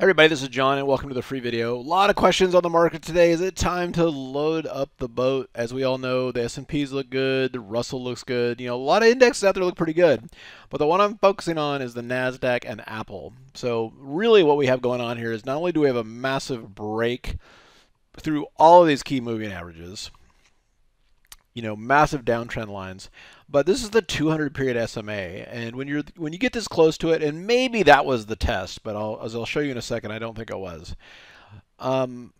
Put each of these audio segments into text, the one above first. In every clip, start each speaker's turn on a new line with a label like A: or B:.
A: everybody, this is John and welcome to the free video. A lot of questions on the market today. Is it time to load up the boat? As we all know, the S&Ps look good, the Russell looks good. You know, a lot of indexes out there look pretty good. But the one I'm focusing on is the NASDAQ and Apple. So really what we have going on here is not only do we have a massive break through all of these key moving averages, you know, massive downtrend lines. But this is the 200 period SMA, and when you're when you get this close to it, and maybe that was the test, but I'll, as I'll show you in a second, I don't think it was. Um,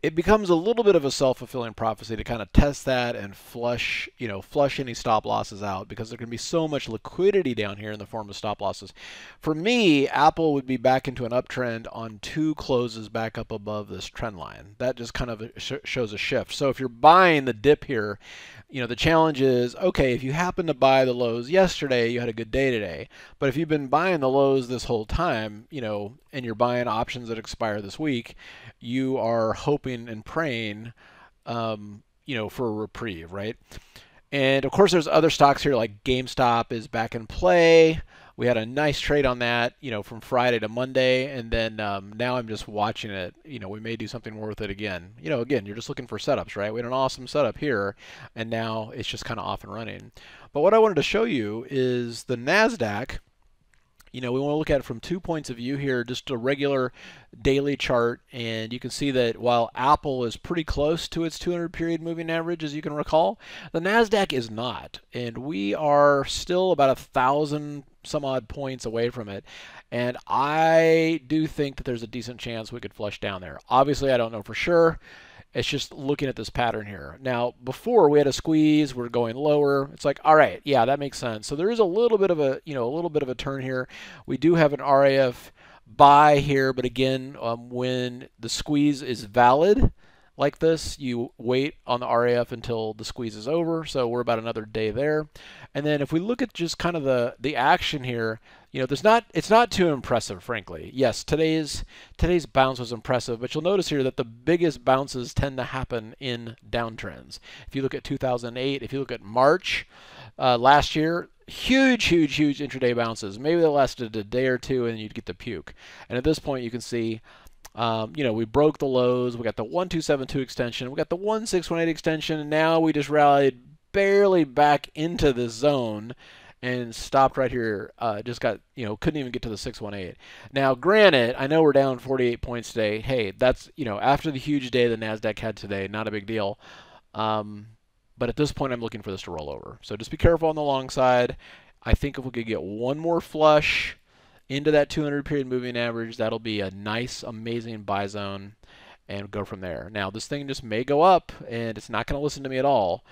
A: it becomes a little bit of a self-fulfilling prophecy to kind of test that and flush, you know, flush any stop losses out because there can be so much liquidity down here in the form of stop losses. For me, Apple would be back into an uptrend on two closes back up above this trend line. That just kind of shows a shift. So if you're buying the dip here, you know, the challenge is, okay, if you happen to buy the lows yesterday, you had a good day today. But if you've been buying the lows this whole time, you know, and you're buying options that expire this week, you are hoping and praying, um, you know, for a reprieve, right? And of course, there's other stocks here like GameStop is back in play we had a nice trade on that, you know, from Friday to Monday, and then um, now I'm just watching it. You know, we may do something more with it again. You know, again, you're just looking for setups, right? We had an awesome setup here, and now it's just kind of off and running. But what I wanted to show you is the Nasdaq you know, we want to look at it from two points of view here, just a regular daily chart, and you can see that while Apple is pretty close to its 200 period moving average, as you can recall, the NASDAQ is not, and we are still about a thousand some odd points away from it, and I do think that there's a decent chance we could flush down there. Obviously, I don't know for sure. It's just looking at this pattern here. Now, before we had a squeeze, we're going lower. It's like, all right, yeah, that makes sense. So there is a little bit of a, you know, a little bit of a turn here. We do have an RAF buy here, but again, um, when the squeeze is valid, like this. You wait on the RAF until the squeeze is over, so we're about another day there. And then if we look at just kind of the the action here, you know, there's not it's not too impressive, frankly. Yes, today's today's bounce was impressive, but you'll notice here that the biggest bounces tend to happen in downtrends. If you look at 2008, if you look at March uh, last year, huge, huge, huge intraday bounces. Maybe they lasted a day or two, and you'd get the puke. And at this point, you can see um, you know, we broke the lows. We got the 1272 extension. We got the 1618 extension. And now we just rallied barely back into the zone and stopped right here. Uh, just got, you know, couldn't even get to the 618. Now, granted, I know we're down 48 points today. Hey, that's, you know, after the huge day the NASDAQ had today, not a big deal. Um, but at this point, I'm looking for this to roll over. So just be careful on the long side. I think if we could get one more flush, into that 200 period moving average. That'll be a nice, amazing buy zone and go from there. Now, this thing just may go up and it's not going to listen to me at all,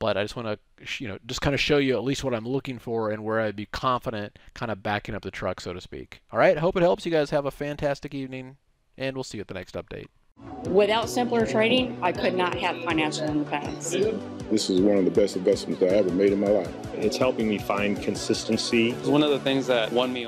A: but I just want to, you know, just kind of show you at least what I'm looking for and where I'd be confident kind of backing up the truck, so to speak. All right, hope it helps. You guys have a fantastic evening, and we'll see you at the next update.
B: Without simpler trading, I could not have financial independence.
C: This is one of the best investments I ever made in my life.
D: It's helping me find consistency.
E: It's one of the things that won me